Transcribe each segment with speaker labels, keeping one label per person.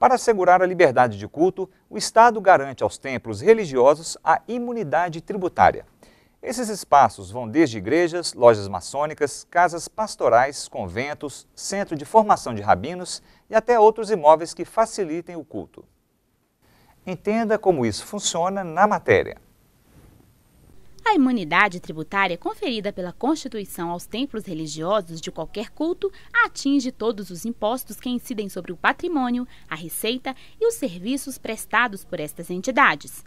Speaker 1: Para assegurar a liberdade de culto, o Estado garante aos templos religiosos a imunidade tributária. Esses espaços vão desde igrejas, lojas maçônicas, casas pastorais, conventos, centro de formação de rabinos e até outros imóveis que facilitem o culto. Entenda como isso funciona na matéria.
Speaker 2: A imunidade tributária conferida pela Constituição aos templos religiosos de qualquer culto atinge todos os impostos que incidem sobre o patrimônio, a receita e os serviços prestados por estas entidades.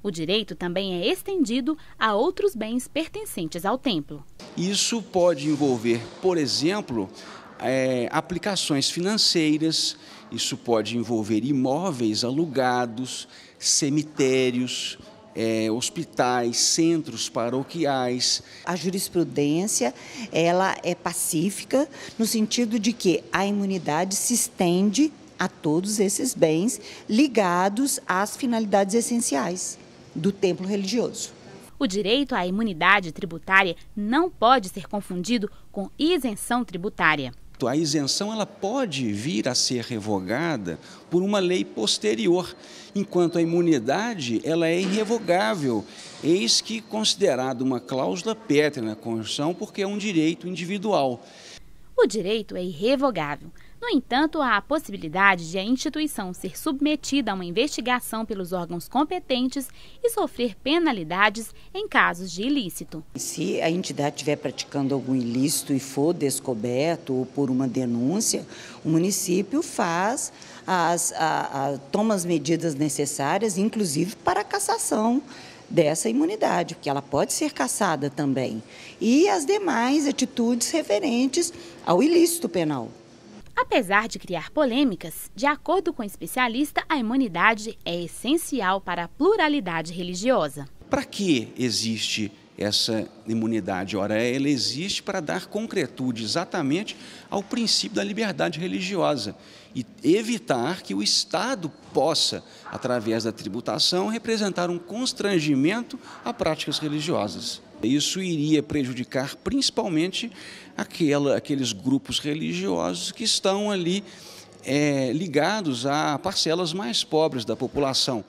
Speaker 2: O direito também é estendido a outros bens pertencentes ao templo.
Speaker 3: Isso pode envolver, por exemplo, é, aplicações financeiras, isso pode envolver imóveis alugados, cemitérios, é, hospitais, centros paroquiais.
Speaker 4: A jurisprudência ela é pacífica no sentido de que a imunidade se estende a todos esses bens ligados às finalidades essenciais do templo religioso.
Speaker 2: O direito à imunidade tributária não pode ser confundido com isenção tributária.
Speaker 3: A isenção ela pode vir a ser revogada por uma lei posterior, enquanto a imunidade ela é irrevogável, eis que considerada uma cláusula pétrea na Constituição porque é um direito individual.
Speaker 2: O direito é irrevogável, no entanto, há a possibilidade de a instituição ser submetida a uma investigação pelos órgãos competentes e sofrer penalidades em casos de ilícito.
Speaker 4: Se a entidade estiver praticando algum ilícito e for descoberto ou por uma denúncia, o município faz as, a, a, toma as medidas necessárias, inclusive para a cassação dessa imunidade, porque ela pode ser cassada também, e as demais atitudes referentes ao ilícito penal.
Speaker 2: Apesar de criar polêmicas, de acordo com o especialista, a imunidade é essencial para a pluralidade religiosa.
Speaker 3: Para que existe essa imunidade? Ora, ela existe para dar concretude exatamente ao princípio da liberdade religiosa e evitar que o Estado possa, através da tributação, representar um constrangimento a práticas religiosas. Isso iria prejudicar principalmente aquela, aqueles grupos religiosos que estão ali é, ligados a parcelas mais pobres da população.